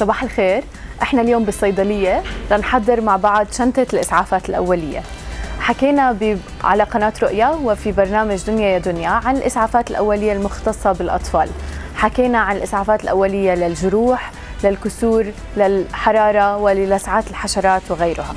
صباح الخير. إحنا اليوم بالصيدلية لنحضر مع بعض شنطة الإسعافات الأولية. حكينا ب... على قناة رؤيا وفي برنامج دنيا يا دنيا عن الإسعافات الأولية المختصة بالأطفال. حكينا عن الإسعافات الأولية للجروح للكسور للحرارة وللسعات الحشرات وغيرها.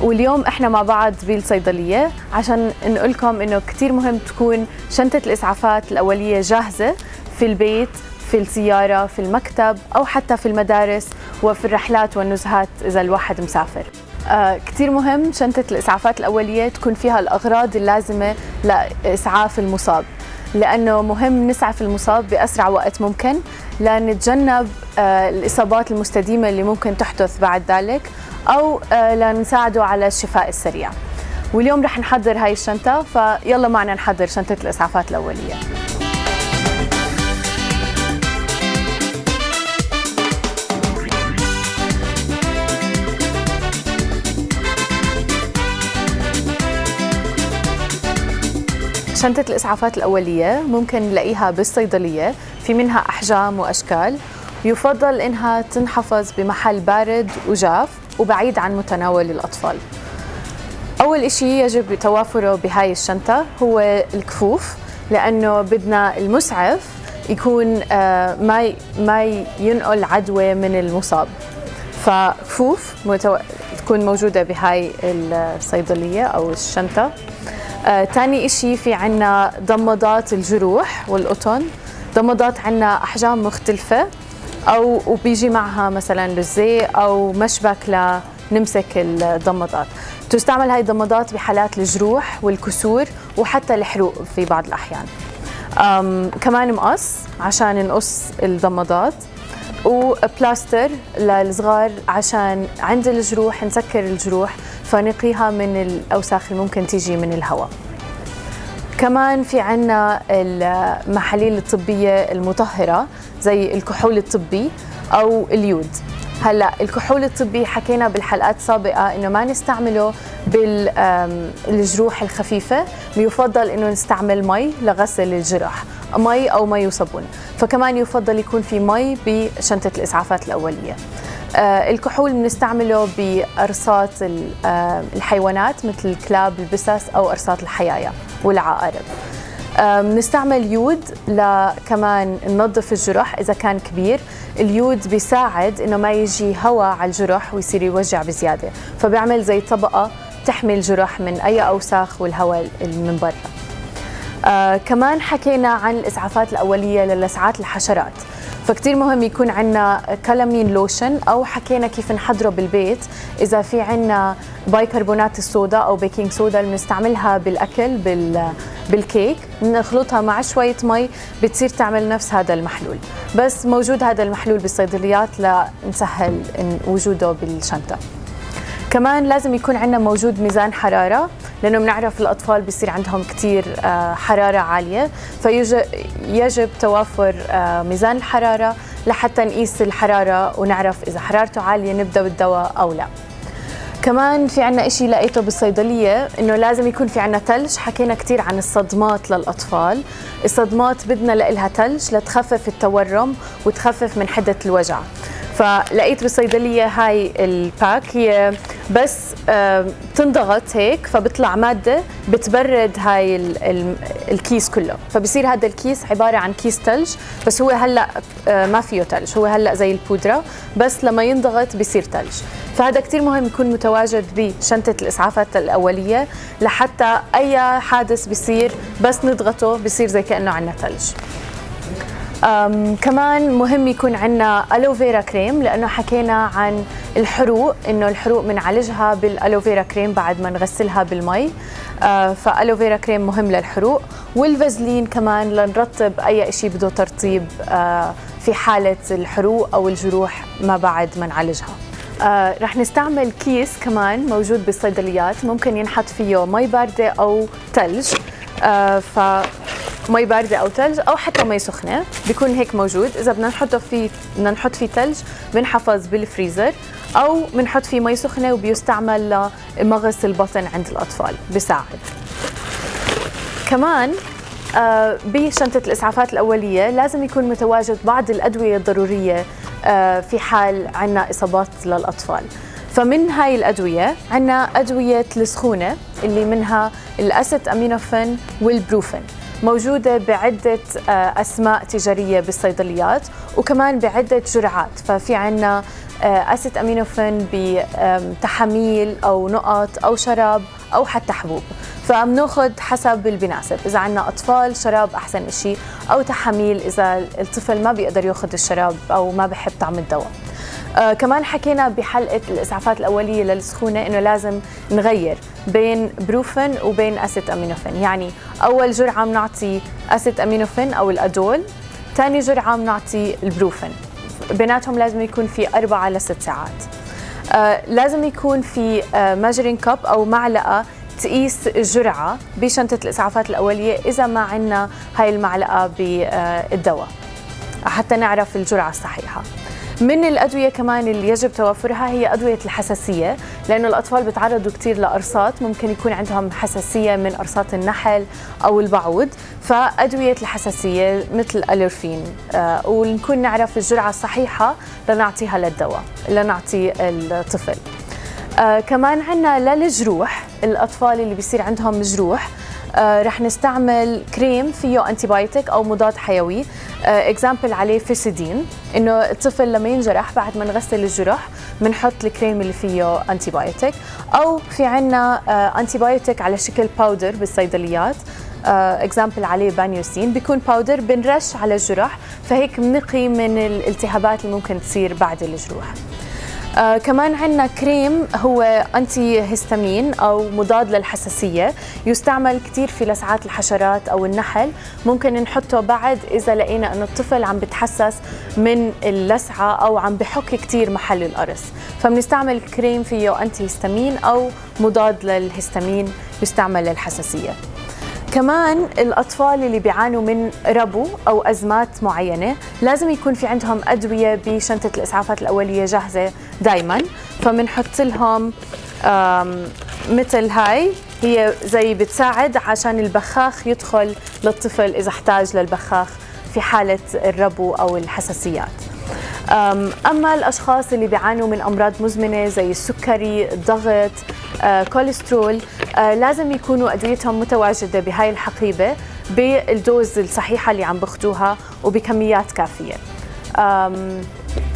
واليوم إحنا مع بعض بالصيدلية عشان نقول لكم إنه كثير مهم تكون شنطة الإسعافات الأولية جاهزة في البيت في السيارة في المكتب أو حتى في المدارس وفي الرحلات والنزهات إذا الواحد مسافر. آه كثير مهم شنطة الإسعافات الأولية تكون فيها الأغراض اللازمة لإسعاف المصاب. لأنه مهم نسعف المصاب بأسرع وقت ممكن لنتجنب آه الإصابات المستديمة اللي ممكن تحدث بعد ذلك أو آه لنساعده على الشفاء السريع. واليوم رح نحضر هاي الشنطة فيلا معنا نحضر شنطة الإسعافات الأولية. شنطة الإسعافات الأولية ممكن نلاقيها بالصيدلية في منها أحجام وأشكال. يفضل إنها تنحفظ بمحل بارد وجاف وبعيد عن متناول الأطفال. أول إشي يجب توافره بهاي الشنطة هو الكفوف لأنه بدنا المسعف يكون ما ما ينقل عدوى من المصاب. فكفوف. تكون موجودة بهاي الصيدلية أو الشنطة. آه، تاني إشي في عنا ضمادات الجروح والقطن. ضمادات عنا أحجام مختلفة أو وبيجي معها مثلا رزي أو مشبك لنمسك الضمادات. تستعمل هاي الضمادات بحالات الجروح والكسور وحتى الحروق في بعض الأحيان. كمان مقص عشان نقص الضمادات وبلاستر للصغار عشان عند الجروح نسكر الجروح فنقيها من الأوساخ اللي ممكن تيجي من الهواء. كمان في عنا المحاليل الطبية المطهرة زي الكحول الطبي أو اليود. هلأ الكحول الطبي حكينا بالحلقات السابقة إنه ما نستعمله بالجروح الخفيفة بيفضل إنه نستعمل مي لغسل الجرح مي أو مي وصابون. فكمان يفضل يكون في مي بشنطة الإسعافات الأولية. الكحول بنستعمله بأرصات آه الحيوانات مثل الكلاب البسس أو أرصات الحيايا والعقارب. بنستعمل يود لكمان ننظف الجرح إذا كان كبير. اليود بيساعد إنه ما يجي هواء على الجرح ويصير يوجع بزيادة فبيعمل زي طبقة تحمي الجرح من أي أوساخ والهواء من برا. آه كمان حكينا عن الإسعافات الأولية للسعات الحشرات. فكتير مهم يكون عندنا calamine lotion أو حكينا كيف نحضره بالبيت. إذا في عندنا بايكربونات الصودا أو baking soda اللي بنستعملها بالأكل بال بالكيك نخلطها مع شوية مي بتصير تعمل نفس هذا المحلول. بس موجود هذا المحلول بالصيدليات لنسهل وجوده بالشنطة. كمان لازم يكون عندنا موجود ميزان حرارة لأنه بنعرف الأطفال بيصير عندهم كتير حرارة عالية. فيجب توافر ميزان الحرارة لحتى نقيس الحرارة ونعرف إذا حرارته عالية نبدأ بالدواء أو لا. كمان في عنا إشي لقيته بالصيدلية إنه لازم يكون في عنا تلج. حكينا كتير عن الصدمات للأطفال. الصدمات بدنا لها تلج لتخفف التورم وتخفف من حدة الوجع. فلقيت بالصيدلية هاي ال pack هي بس بتنضغط هيك فبيطلع مادة بتبرد هاي الكيس كله. فبصير هذا الكيس عبارة عن كيس ثلج بس هو هلأ ما فيه ثلج هو هلأ زي البودرة بس لما ينضغط بصير ثلج فهذا كثير مهم يكون متواجد بشنطة الإسعافات الأولية لحتى أي حادث بصير بس نضغطه بصير زي كأنه عندنا ثلج كمان مهم يكون عندنا aloe vera cream لأنه حكينا عن الحروق إنه الحروق بنعالجها بال aloe vera cream بعد ما نغسلها بالمي. آه ف aloe vera cream مهم للحروق. والفازلين كمان لنرطب أي شيء بده ترطيب آه في حالة الحروق أو الجروح ما بعد ما نعالجها. آه رح نستعمل كيس كمان موجود بالصيدليات. ممكن ينحط فيه مي باردة أو ثلج آه ف مي بارده أو ثلج أو حتى مي سخنه بيكون هيك موجود. إذا بدنا نحطه فيه بدنا نحط فيه ثلج بنحفظ بالفريزر أو بنحط فيه مي سخنة وبيستعمل لمغص البطن عند الأطفال بساعد كمان آه بشنطة الإسعافات الأولية لازم يكون متواجد بعض الأدوية الضرورية آه، في حال عندنا إصابات للأطفال. فمن هاي الأدوية عندنا أدوية السخونة اللي منها الأسيت أمينوفين والبروفين. موجودة بعدة آه، أسماء تجارية بالصيدليات وكمان بعدة جرعات. ففي عنا آه، أسيت أمينوفين بتحاميل أو نقط أو شراب أو حتى حبوب. فبناخذ حسب البناسب إذا عنا أطفال شراب أحسن شيء أو تحاميل إذا الطفل ما بيقدر ياخذ الشراب أو ما بحب طعم الدواء. آه كمان حكينا بحلقة الإسعافات الأولية للسخونة إنه لازم نغير. بين بروفن وبين اسيت أمينوفين. يعني أول جرعة بنعطي اسيت أمينوفين أو الأدول ثاني جرعة بنعطي البروفن. بيناتهم لازم يكون في أربعة لست ساعات. آه لازم يكون في آه measuring cup أو معلقة تقيس الجرعة بشنطة الإسعافات الأولية إذا ما عندنا هاي المعلقة بالدواء حتى نعرف الجرعة الصحيحة. من الأدوية كمان اللي يجب توفرها هي أدوية الحساسية لأنه الأطفال بيتعرضوا كثير لأرصات ممكن يكون عندهم حساسية من أرصات النحل أو البعوض فأدوية الحساسية مثل الألرفين آه ونكون نعرف الجرعة الصحيحة لنعطيها للدواء لنعطي الطفل. آه كمان عندنا للجروح. الأطفال اللي بيصير عندهم جروح آه رح نستعمل كريم فيه انتيبايوتيك أو مضاد حيوي. example آه عليه فيوسيدين إنه الطفل لما ينجرح بعد ما نغسل الجرح بنحط الكريم اللي فيه antibiotic أو في عندنا antibiotic على شكل powder بالصيدليات. example uh, عليه بانيوسين بيكون powder بنرش على الجرح فهيك بنقي من الالتهابات اللي ممكن تصير بعد الجروح. آه كمان عندنا كريم هو antihistamine أو مضاد للحساسية. يستعمل كثير في لسعات الحشرات أو النحل. ممكن نحطه بعد إذا لقينا إنه الطفل عم بتحسس من اللسعة أو عم بحك كثير محل القرص فبنستعمل كريم فيه انتي هيستامين أو مضاد للهستامين يستعمل للحساسية. كمان الأطفال اللي بيعانوا من ربو أو أزمات معينة لازم يكون في عندهم أدوية بشنطة الإسعافات الأولية جاهزة دايما. فبنحط لهم مثل هاي هي زي بتساعد عشان البخاخ يدخل للطفل إذا احتاج للبخاخ في حالة الربو أو الحساسيات. أما الأشخاص اللي بيعانوا من أمراض مزمنة زي السكري الضغط كوليسترول آه، لازم يكونوا أدويتهم متواجدة بهاي الحقيبة بال dose الصحيحة اللي عم بخدوها وبكميات كافية.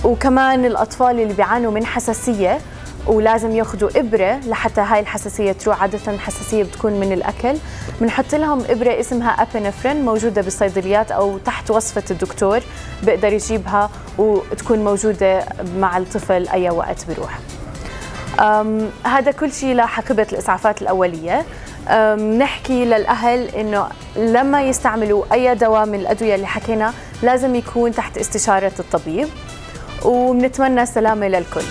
وكمان الأطفال اللي بيعانوا من حساسية ولازم ياخذوا إبرة لحتى هاي الحساسية تروح عادة الحساسيه بتكون من الأكل. بنحط لهم إبرة اسمها ابنفرين موجودة بالصيدليات أو تحت وصفة الدكتور بيقدر يجيبها وتكون موجودة مع الطفل أي وقت بيروح. هذا كل شيء لحقيبه الإسعافات الأولية. نحكي للأهل إنه لما يستعملوا أي دواء من الأدوية اللي حكينا لازم يكون تحت استشارة الطبيب. وبنتمنى السلامة للكل.